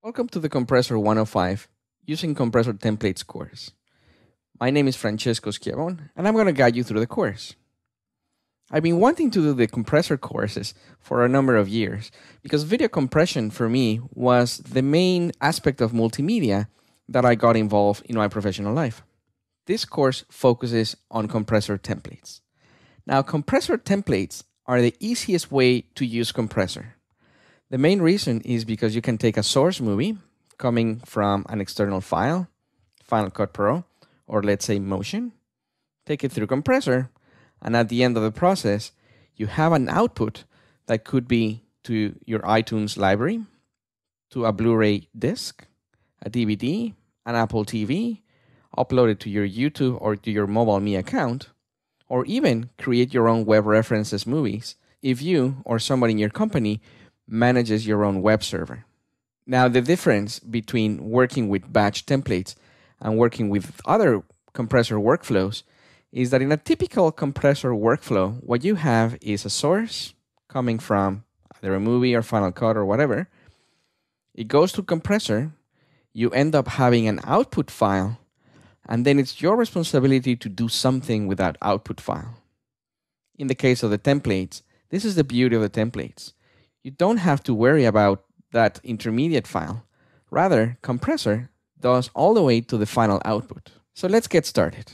Welcome to the Compressor 105 using compressor templates course. My name is Francesco Schiavon and I'm going to guide you through the course. I've been wanting to do the compressor courses for a number of years because video compression for me was the main aspect of multimedia that I got involved in my professional life. This course focuses on compressor templates. Now, compressor templates are the easiest way to use compressor. The main reason is because you can take a source movie coming from an external file, Final Cut Pro, or let's say Motion, take it through compressor, and at the end of the process, you have an output that could be to your iTunes library, to a Blu ray disc, a DVD, an Apple TV, upload it to your YouTube or to your MobileMe account, or even create your own web references movies. If you or somebody in your company manages your own web server. Now, the difference between working with batch templates and working with other compressor workflows is that in a typical compressor workflow, what you have is a source coming from either a movie or Final Cut or whatever. It goes to compressor, you end up having an output file, and then it's your responsibility to do something with that output file. In the case of the templates, this is the beauty of the templates you don't have to worry about that intermediate file. Rather, compressor does all the way to the final output. So let's get started.